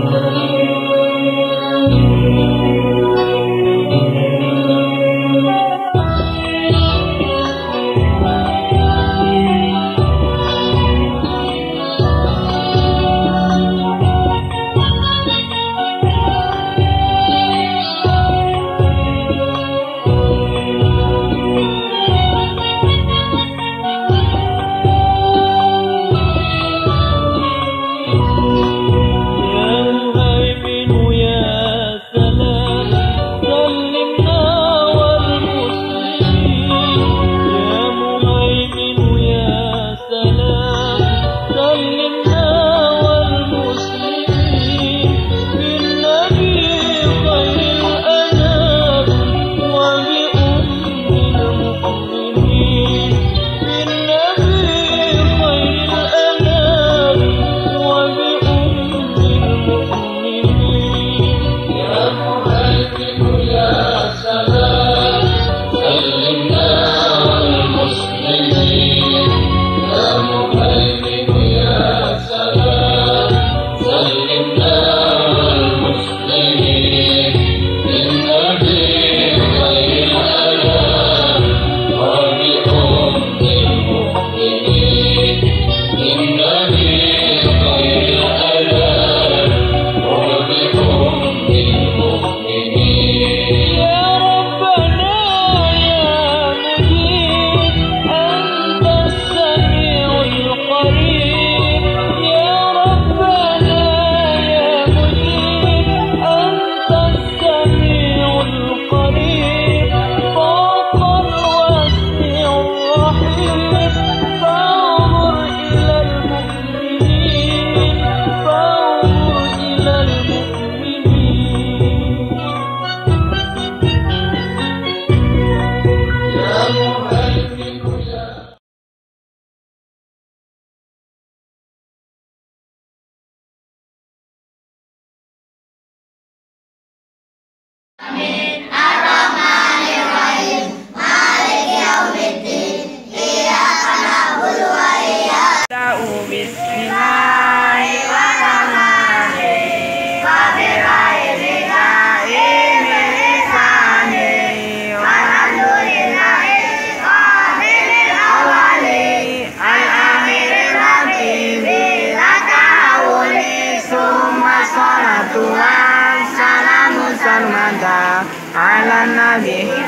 Amen. Armada, Arlana Vieja,